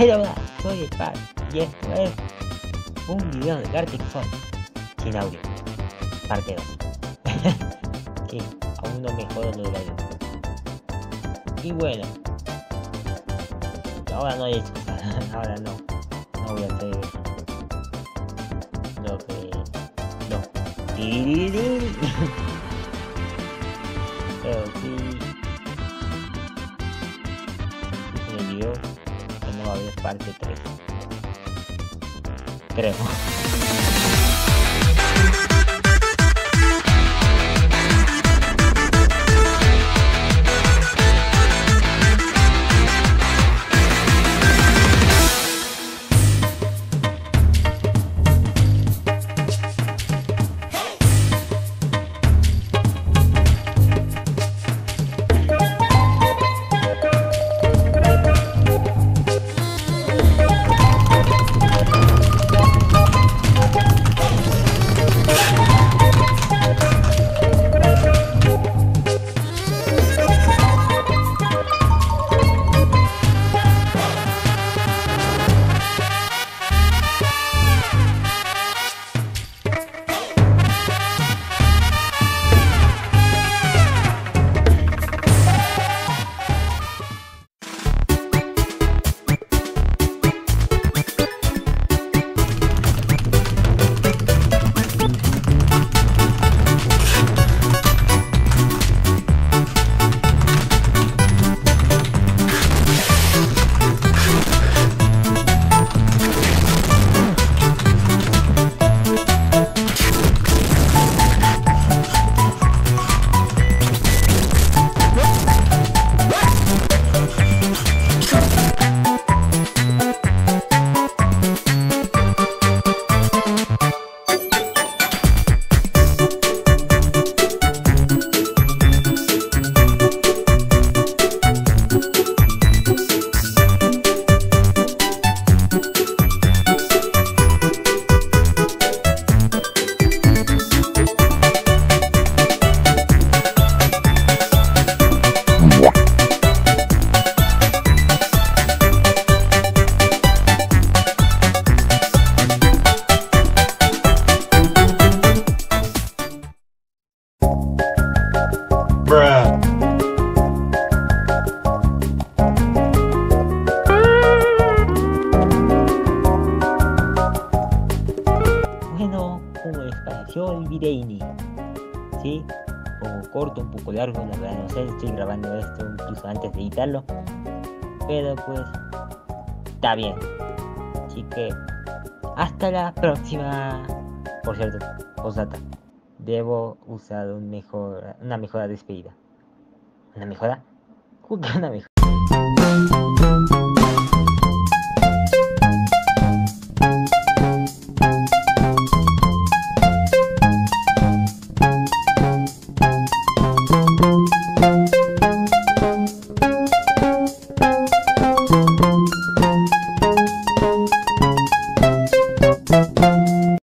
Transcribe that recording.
Hola, soy Par y esto es un video de Gartic Phone sin audio, parte 2. sí, aún no mejoro lo del audio. Y bueno, ahora no hay excusa, ahora no, no voy a hacer lo que no. Pero parte 3. Creo. Les pareció el videini, ¿sí? Poco corto, un poco largo, la verdad no sé, estoy grabando esto incluso antes de editarlo. Pero pues, está bien. Así que, hasta la próxima. Por cierto, posdata, debo usar un mejor, una mejora despedida. ¿Una mejora? ¿Cómo una mejora?